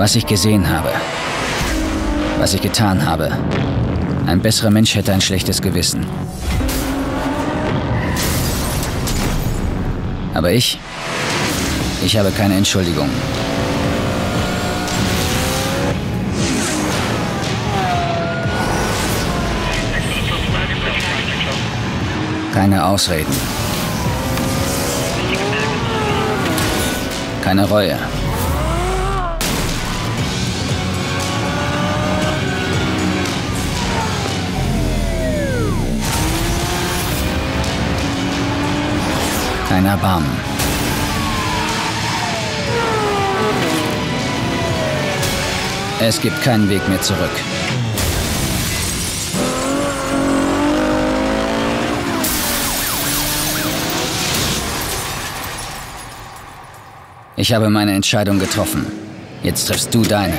Was ich gesehen habe. Was ich getan habe. Ein besserer Mensch hätte ein schlechtes Gewissen. Aber ich? Ich habe keine Entschuldigung. Keine Ausreden. Keine Reue. Kein Erbarmen. Es gibt keinen Weg mehr zurück. Ich habe meine Entscheidung getroffen. Jetzt triffst du deine.